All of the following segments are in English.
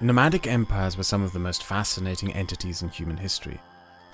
Nomadic empires were some of the most fascinating entities in human history.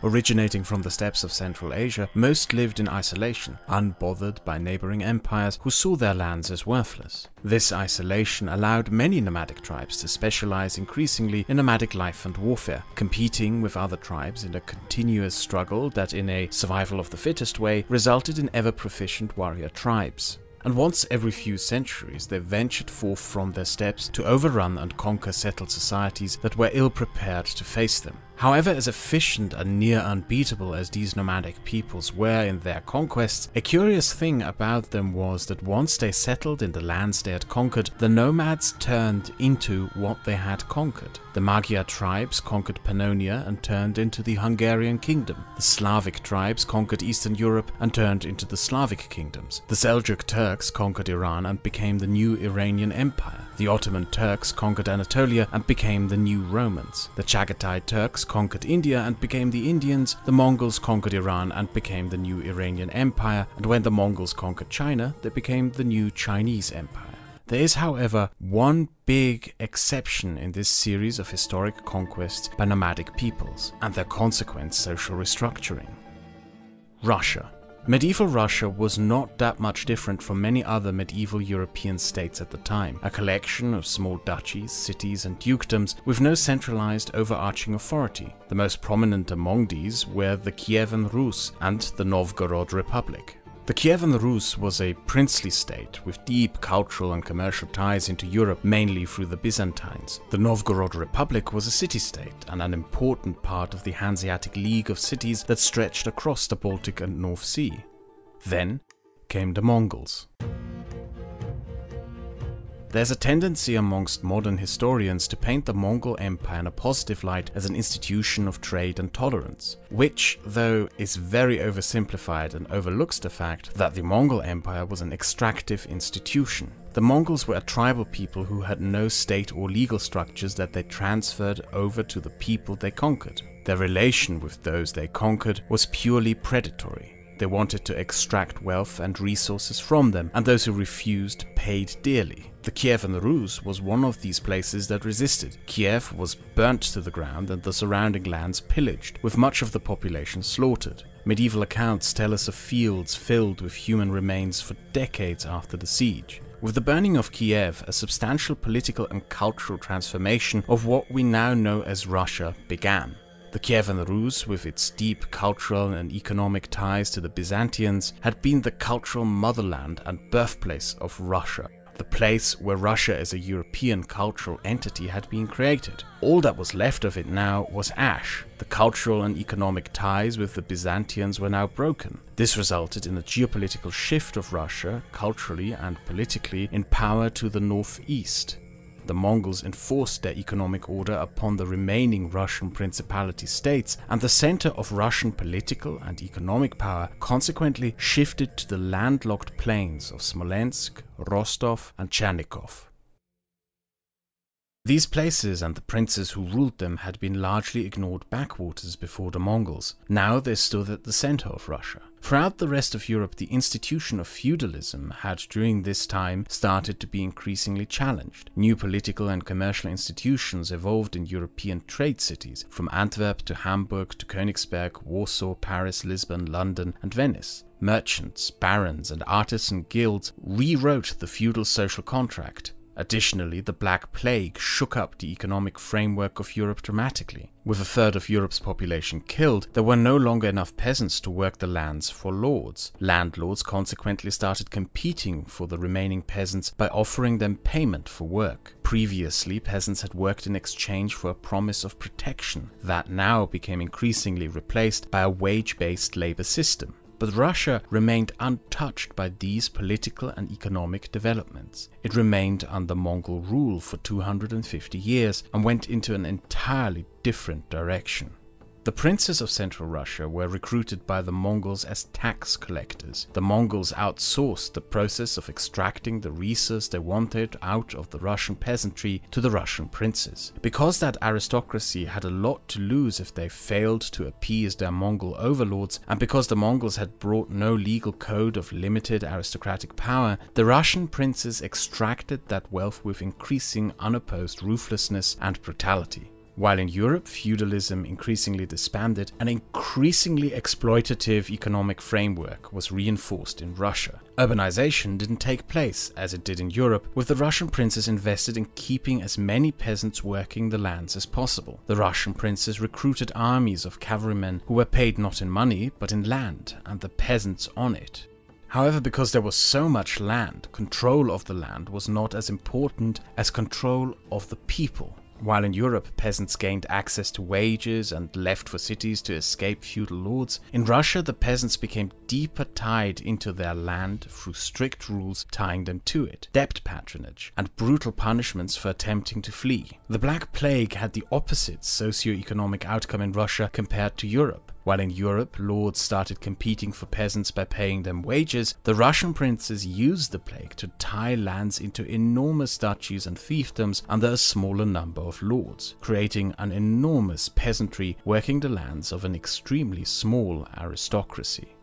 Originating from the steppes of Central Asia, most lived in isolation, unbothered by neighboring empires who saw their lands as worthless. This isolation allowed many nomadic tribes to specialize increasingly in nomadic life and warfare, competing with other tribes in a continuous struggle that in a survival of the fittest way resulted in ever proficient warrior tribes and once every few centuries they ventured forth from their steppes to overrun and conquer settled societies that were ill prepared to face them. However, as efficient and near unbeatable as these nomadic peoples were in their conquests, a curious thing about them was that once they settled in the lands they had conquered, the nomads turned into what they had conquered. The Magyar tribes conquered Pannonia and turned into the Hungarian kingdom. The Slavic tribes conquered Eastern Europe and turned into the Slavic kingdoms. The Seljuk Turks conquered Iran and became the new Iranian Empire. The Ottoman Turks conquered Anatolia and became the new Romans. The Chagatai Turks conquered India and became the Indians. The Mongols conquered Iran and became the new Iranian Empire. And when the Mongols conquered China, they became the new Chinese Empire. There is, however, one big exception in this series of historic conquests by nomadic peoples and their consequent social restructuring. Russia. Medieval Russia was not that much different from many other medieval European states at the time, a collection of small duchies, cities and dukedoms with no centralized overarching authority. The most prominent among these were the Kievan Rus and the Novgorod Republic. The Kievan Rus was a princely state with deep cultural and commercial ties into Europe, mainly through the Byzantines. The Novgorod Republic was a city-state and an important part of the Hanseatic League of cities that stretched across the Baltic and North Sea. Then came the Mongols. There's a tendency amongst modern historians to paint the Mongol Empire in a positive light as an institution of trade and tolerance, which, though, is very oversimplified and overlooks the fact that the Mongol Empire was an extractive institution. The Mongols were a tribal people who had no state or legal structures that they transferred over to the people they conquered. Their relation with those they conquered was purely predatory. They wanted to extract wealth and resources from them, and those who refused paid dearly. The kiev Kievan Rus was one of these places that resisted. Kiev was burnt to the ground and the surrounding lands pillaged, with much of the population slaughtered. Medieval accounts tell us of fields filled with human remains for decades after the siege. With the burning of Kiev, a substantial political and cultural transformation of what we now know as Russia began. The Kievan Rus, with its deep cultural and economic ties to the Byzantians, had been the cultural motherland and birthplace of Russia, the place where Russia as a European cultural entity had been created. All that was left of it now was ash. The cultural and economic ties with the Byzantians were now broken. This resulted in a geopolitical shift of Russia, culturally and politically, in power to the northeast. The Mongols enforced their economic order upon the remaining Russian principality states, and the center of Russian political and economic power consequently shifted to the landlocked plains of Smolensk, Rostov, and Chernigov. These places and the princes who ruled them had been largely ignored backwaters before the Mongols. Now they stood at the center of Russia. Throughout the rest of Europe, the institution of feudalism had during this time started to be increasingly challenged. New political and commercial institutions evolved in European trade cities, from Antwerp to Hamburg to Königsberg, Warsaw, Paris, Lisbon, London, and Venice. Merchants, barons, and artisan guilds rewrote the feudal social contract. Additionally, the Black Plague shook up the economic framework of Europe dramatically. With a third of Europe's population killed, there were no longer enough peasants to work the lands for lords. Landlords consequently started competing for the remaining peasants by offering them payment for work. Previously, peasants had worked in exchange for a promise of protection that now became increasingly replaced by a wage-based labor system. But Russia remained untouched by these political and economic developments. It remained under Mongol rule for 250 years and went into an entirely different direction. The princes of Central Russia were recruited by the Mongols as tax collectors. The Mongols outsourced the process of extracting the resource they wanted out of the Russian peasantry to the Russian princes. Because that aristocracy had a lot to lose if they failed to appease their Mongol overlords, and because the Mongols had brought no legal code of limited aristocratic power, the Russian princes extracted that wealth with increasing unopposed ruthlessness and brutality. While in Europe, feudalism increasingly disbanded, an increasingly exploitative economic framework was reinforced in Russia. Urbanization didn't take place as it did in Europe, with the Russian princes invested in keeping as many peasants working the lands as possible. The Russian princes recruited armies of cavalrymen who were paid not in money, but in land, and the peasants on it. However, because there was so much land, control of the land was not as important as control of the people. While in Europe peasants gained access to wages and left for cities to escape feudal lords, in Russia the peasants became deeper tied into their land through strict rules tying them to it, debt patronage, and brutal punishments for attempting to flee. The Black Plague had the opposite socio-economic outcome in Russia compared to Europe. While in Europe, lords started competing for peasants by paying them wages, the Russian princes used the plague to tie lands into enormous duchies and fiefdoms under a smaller number of lords, creating an enormous peasantry working the lands of an extremely small aristocracy.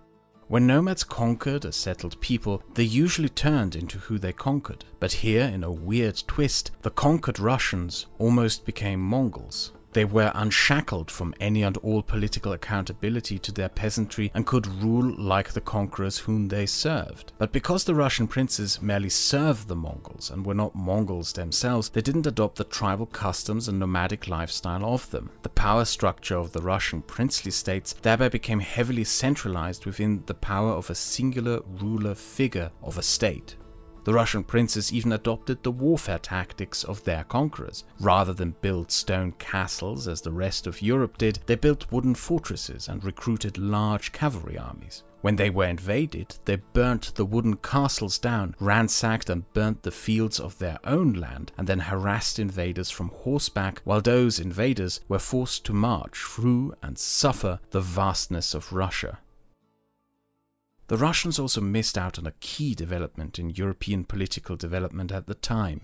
When nomads conquered a settled people, they usually turned into who they conquered. But here, in a weird twist, the conquered Russians almost became Mongols. They were unshackled from any and all political accountability to their peasantry and could rule like the conquerors whom they served. But because the Russian princes merely served the Mongols and were not Mongols themselves, they didn't adopt the tribal customs and nomadic lifestyle of them. The power structure of the Russian princely states thereby became heavily centralized within the power of a singular ruler figure of a state. The Russian princes even adopted the warfare tactics of their conquerors. Rather than build stone castles as the rest of Europe did, they built wooden fortresses and recruited large cavalry armies. When they were invaded, they burnt the wooden castles down, ransacked and burnt the fields of their own land, and then harassed invaders from horseback, while those invaders were forced to march through and suffer the vastness of Russia. The Russians also missed out on a key development in European political development at the time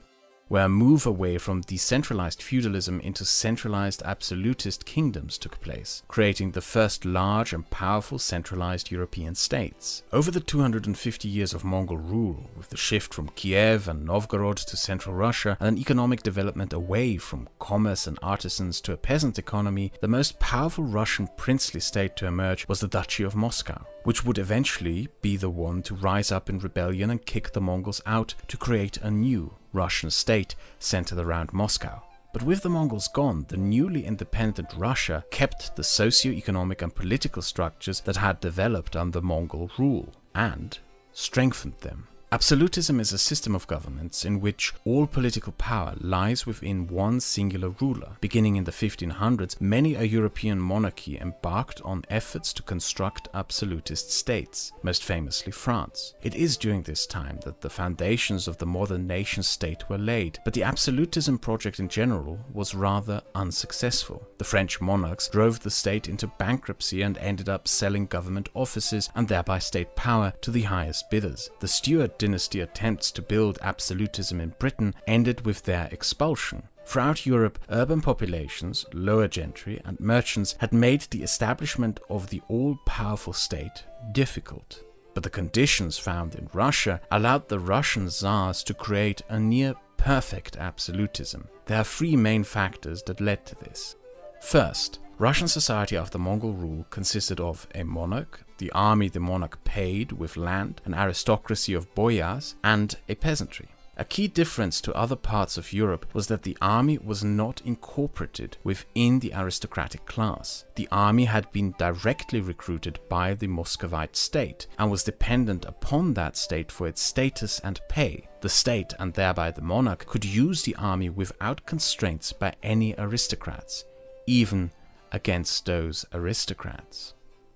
where a move away from decentralized feudalism into centralized absolutist kingdoms took place, creating the first large and powerful centralized European states. Over the 250 years of Mongol rule, with the shift from Kiev and Novgorod to central Russia and an economic development away from commerce and artisans to a peasant economy, the most powerful Russian princely state to emerge was the Duchy of Moscow, which would eventually be the one to rise up in rebellion and kick the Mongols out to create a new Russian state centered around Moscow. But with the Mongols gone, the newly independent Russia kept the socio-economic and political structures that had developed under Mongol rule and strengthened them. Absolutism is a system of governments in which all political power lies within one singular ruler. Beginning in the 1500s, many a European monarchy embarked on efforts to construct absolutist states, most famously France. It is during this time that the foundations of the modern nation state were laid, but the absolutism project in general was rather unsuccessful. The French monarchs drove the state into bankruptcy and ended up selling government offices and thereby state power to the highest bidders. The Stuart dynasty attempts to build absolutism in Britain ended with their expulsion. Throughout Europe, urban populations, lower gentry, and merchants had made the establishment of the all powerful state difficult. But the conditions found in Russia allowed the Russian czars to create a near perfect absolutism. There are three main factors that led to this. First, Russian society after Mongol rule consisted of a monarch, the army the monarch paid with land, an aristocracy of boyars, and a peasantry. A key difference to other parts of Europe was that the army was not incorporated within the aristocratic class. The army had been directly recruited by the Muscovite state and was dependent upon that state for its status and pay. The state, and thereby the monarch, could use the army without constraints by any aristocrats, even against those aristocrats.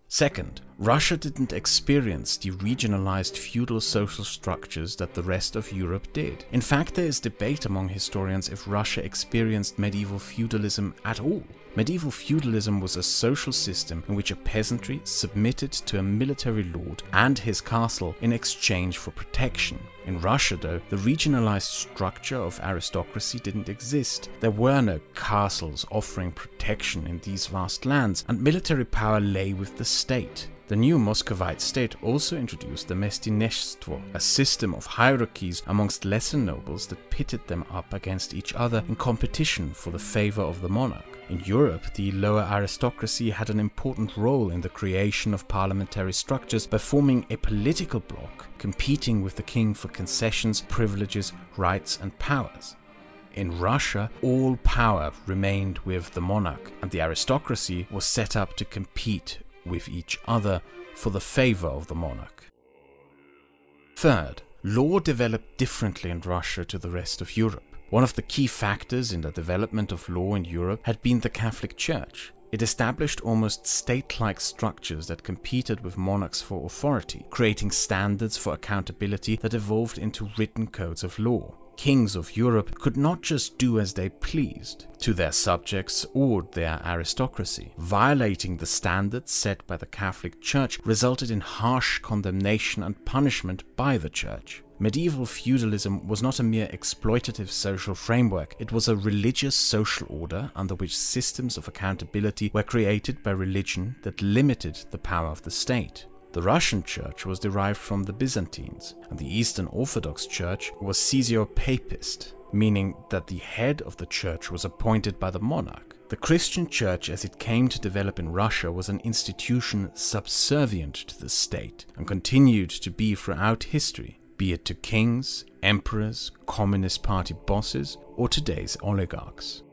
Second, Russia didn't experience the regionalized feudal social structures that the rest of Europe did. In fact, there is debate among historians if Russia experienced medieval feudalism at all. Medieval feudalism was a social system in which a peasantry submitted to a military lord and his castle in exchange for protection. In Russia, though, the regionalized structure of aristocracy didn't exist. There were no castles offering protection in these vast lands, and military power lay with the state. The new Muscovite state also introduced the Mestnichestvo, a system of hierarchies amongst lesser nobles that pitted them up against each other in competition for the favor of the monarch. In Europe, the lower aristocracy had an important role in the creation of parliamentary structures by forming a political bloc, competing with the king for concessions, privileges, rights, and powers. In Russia, all power remained with the monarch, and the aristocracy was set up to compete with each other for the favor of the monarch. Third, law developed differently in Russia to the rest of Europe. One of the key factors in the development of law in Europe had been the Catholic Church. It established almost state like structures that competed with monarchs for authority, creating standards for accountability that evolved into written codes of law kings of Europe could not just do as they pleased to their subjects or their aristocracy. Violating the standards set by the Catholic Church resulted in harsh condemnation and punishment by the Church. Medieval feudalism was not a mere exploitative social framework, it was a religious social order under which systems of accountability were created by religion that limited the power of the state. The Russian Church was derived from the Byzantines, and the Eastern Orthodox Church was Caesar-Papist, meaning that the head of the church was appointed by the monarch. The Christian church as it came to develop in Russia was an institution subservient to the state and continued to be throughout history, be it to kings, emperors, Communist Party bosses, or today's oligarchs.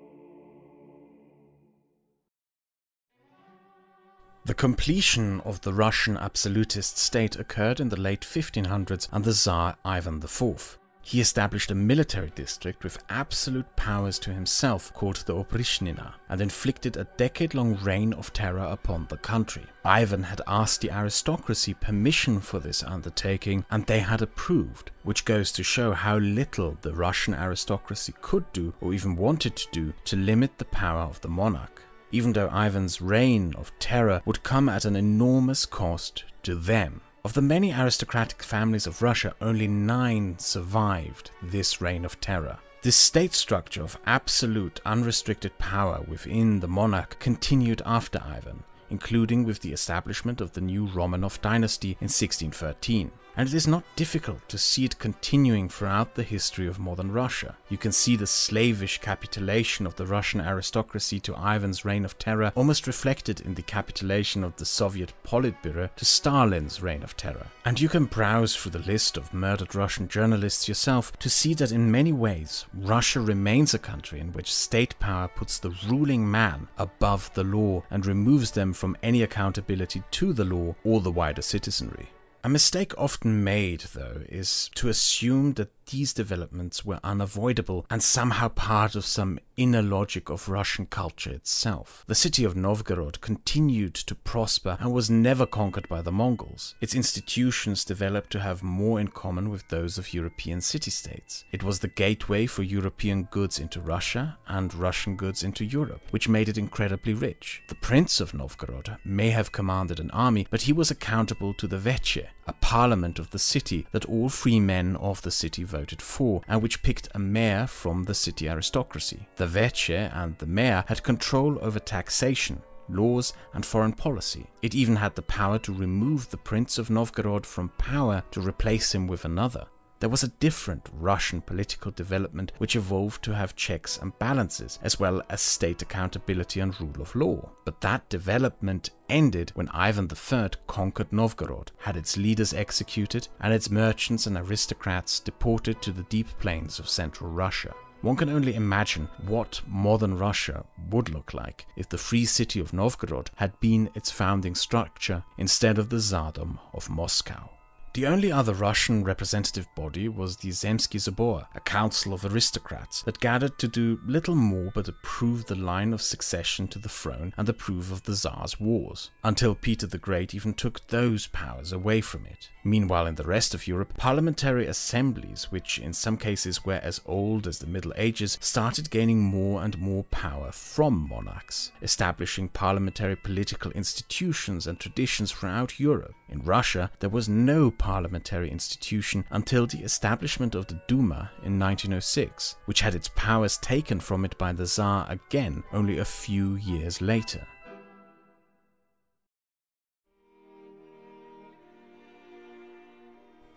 The completion of the Russian absolutist state occurred in the late 1500s under Tsar Ivan IV. He established a military district with absolute powers to himself called the Oprichnina and inflicted a decade-long reign of terror upon the country. Ivan had asked the aristocracy permission for this undertaking and they had approved, which goes to show how little the Russian aristocracy could do or even wanted to do to limit the power of the monarch even though Ivan's reign of terror would come at an enormous cost to them. Of the many aristocratic families of Russia, only nine survived this reign of terror. This state structure of absolute, unrestricted power within the monarch continued after Ivan, including with the establishment of the new Romanov dynasty in 1613 and it is not difficult to see it continuing throughout the history of modern Russia. You can see the slavish capitulation of the Russian aristocracy to Ivan's reign of terror almost reflected in the capitulation of the Soviet Politburo to Stalin's reign of terror. And you can browse through the list of murdered Russian journalists yourself to see that in many ways Russia remains a country in which state power puts the ruling man above the law and removes them from any accountability to the law or the wider citizenry. A mistake often made, though, is to assume that these developments were unavoidable and somehow part of some inner logic of Russian culture itself. The city of Novgorod continued to prosper and was never conquered by the Mongols. Its institutions developed to have more in common with those of European city-states. It was the gateway for European goods into Russia and Russian goods into Europe, which made it incredibly rich. The Prince of Novgorod may have commanded an army, but he was accountable to the Veche, a parliament of the city that all free men of the city voted for, and which picked a mayor from the city aristocracy. The Veche and the mayor had control over taxation, laws, and foreign policy. It even had the power to remove the Prince of Novgorod from power to replace him with another. There was a different Russian political development which evolved to have checks and balances, as well as state accountability and rule of law. But that development ended when Ivan III conquered Novgorod, had its leaders executed, and its merchants and aristocrats deported to the deep plains of central Russia. One can only imagine what modern Russia would look like if the free city of Novgorod had been its founding structure instead of the Tsardom of Moscow. The only other Russian representative body was the Zemsky Sobor, a council of aristocrats that gathered to do little more but approve the line of succession to the throne and approve of the Tsar's wars, until Peter the Great even took those powers away from it. Meanwhile, in the rest of Europe, parliamentary assemblies, which in some cases were as old as the Middle Ages, started gaining more and more power from monarchs, establishing parliamentary political institutions and traditions throughout Europe. In Russia, there was no parliamentary institution until the establishment of the Duma in 1906, which had its powers taken from it by the Tsar again only a few years later.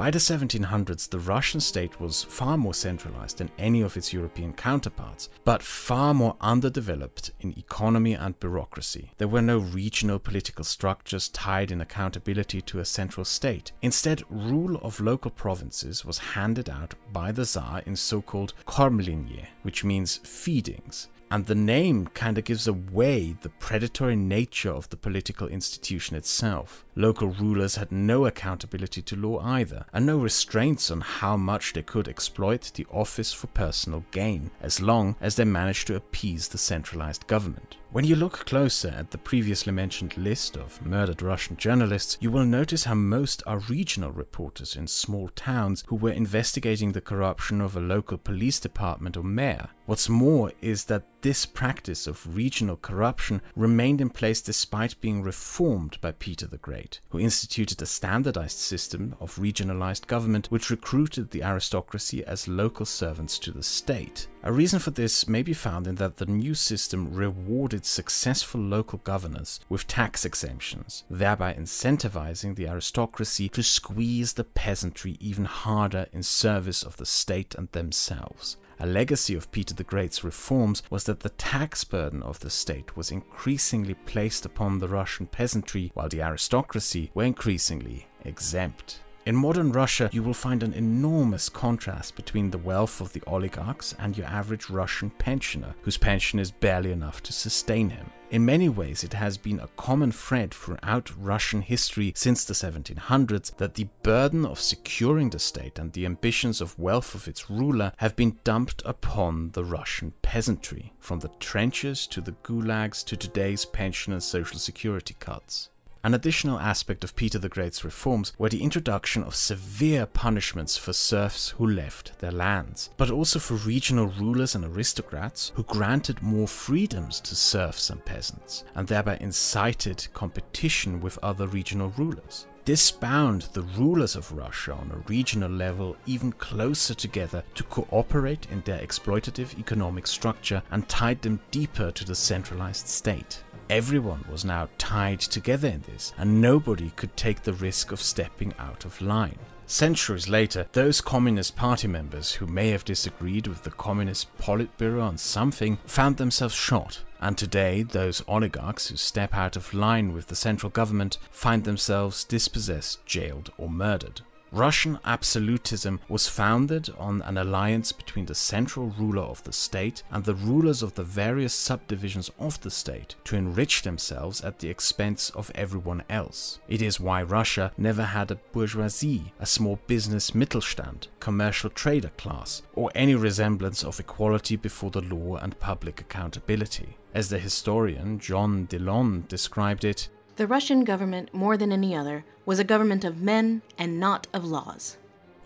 By the 1700s, the Russian state was far more centralized than any of its European counterparts, but far more underdeveloped in economy and bureaucracy. There were no regional political structures tied in accountability to a central state. Instead, rule of local provinces was handed out by the Tsar in so-called kormlenie, which means feedings, and the name kind of gives away the predatory nature of the political institution itself. Local rulers had no accountability to law either, and no restraints on how much they could exploit the office for personal gain, as long as they managed to appease the centralized government. When you look closer at the previously mentioned list of murdered Russian journalists, you will notice how most are regional reporters in small towns who were investigating the corruption of a local police department or mayor. What's more is that this practice of regional corruption remained in place despite being reformed by Peter the Great, who instituted a standardized system of regionalized government which recruited the aristocracy as local servants to the state. A reason for this may be found in that the new system rewarded successful local governors with tax exemptions, thereby incentivizing the aristocracy to squeeze the peasantry even harder in service of the state and themselves. A legacy of Peter the Great's reforms was that the tax burden of the state was increasingly placed upon the Russian peasantry, while the aristocracy were increasingly exempt. In modern Russia, you will find an enormous contrast between the wealth of the oligarchs and your average Russian pensioner, whose pension is barely enough to sustain him. In many ways, it has been a common thread throughout Russian history since the 1700s that the burden of securing the state and the ambitions of wealth of its ruler have been dumped upon the Russian peasantry, from the trenches to the gulags to today's pension and social security cuts. An additional aspect of Peter the Great's reforms were the introduction of severe punishments for serfs who left their lands, but also for regional rulers and aristocrats who granted more freedoms to serfs and peasants, and thereby incited competition with other regional rulers. This bound the rulers of Russia on a regional level even closer together to cooperate in their exploitative economic structure and tied them deeper to the centralized state. Everyone was now tied together in this, and nobody could take the risk of stepping out of line. Centuries later, those Communist Party members who may have disagreed with the Communist Politburo on something found themselves shot, and today those oligarchs who step out of line with the central government find themselves dispossessed, jailed, or murdered. Russian absolutism was founded on an alliance between the central ruler of the state and the rulers of the various subdivisions of the state to enrich themselves at the expense of everyone else. It is why Russia never had a bourgeoisie, a small business Mittelstand, commercial trader class, or any resemblance of equality before the law and public accountability. As the historian John Dillon described it, the Russian government, more than any other, was a government of men and not of laws.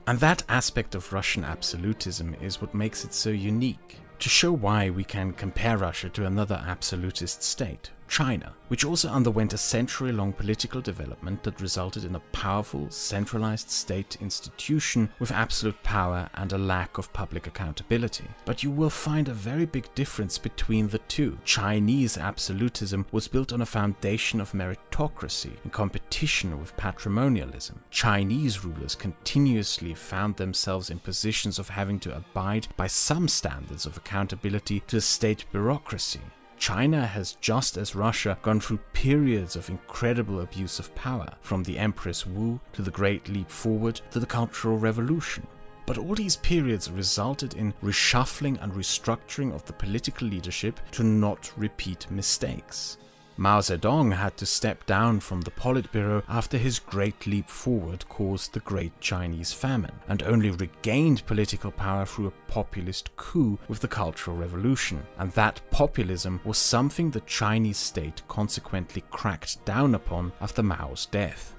And that aspect of Russian absolutism is what makes it so unique. To show why we can compare Russia to another absolutist state, China, which also underwent a century long political development that resulted in a powerful, centralized state institution with absolute power and a lack of public accountability. But you will find a very big difference between the two. Chinese absolutism was built on a foundation of meritocracy in competition with patrimonialism. Chinese rulers continuously found themselves in positions of having to abide by some standards of accountability to the state bureaucracy. China has, just as Russia, gone through periods of incredible abuse of power, from the Empress Wu to the Great Leap Forward to the Cultural Revolution. But all these periods resulted in reshuffling and restructuring of the political leadership to not repeat mistakes. Mao Zedong had to step down from the Politburo after his great leap forward caused the Great Chinese Famine, and only regained political power through a populist coup with the Cultural Revolution. And that populism was something the Chinese state consequently cracked down upon after Mao's death.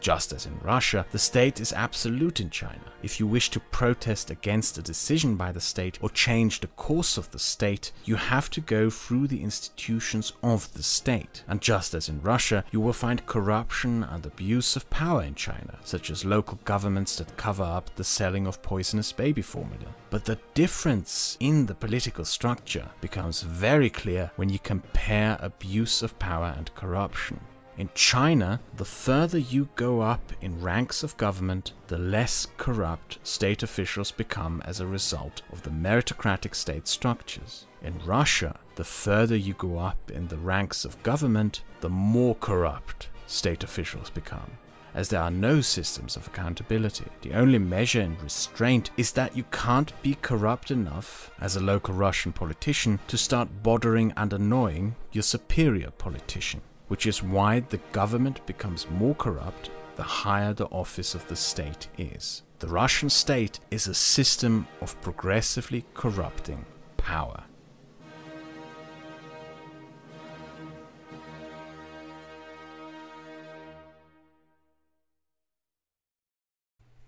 Just as in Russia, the state is absolute in China. If you wish to protest against a decision by the state or change the course of the state, you have to go through the institutions of the state. And just as in Russia, you will find corruption and abuse of power in China, such as local governments that cover up the selling of poisonous baby formula. But the difference in the political structure becomes very clear when you compare abuse of power and corruption. In China, the further you go up in ranks of government, the less corrupt state officials become as a result of the meritocratic state structures. In Russia, the further you go up in the ranks of government, the more corrupt state officials become. As there are no systems of accountability, the only measure in restraint is that you can't be corrupt enough as a local Russian politician to start bothering and annoying your superior politician which is why the government becomes more corrupt the higher the office of the state is. The Russian state is a system of progressively corrupting power.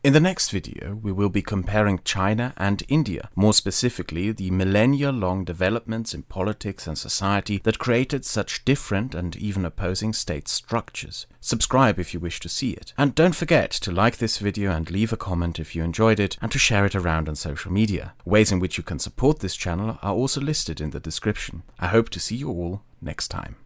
In the next video, we will be comparing China and India, more specifically the millennia-long developments in politics and society that created such different and even opposing state structures. Subscribe if you wish to see it. And don't forget to like this video and leave a comment if you enjoyed it, and to share it around on social media. Ways in which you can support this channel are also listed in the description. I hope to see you all next time.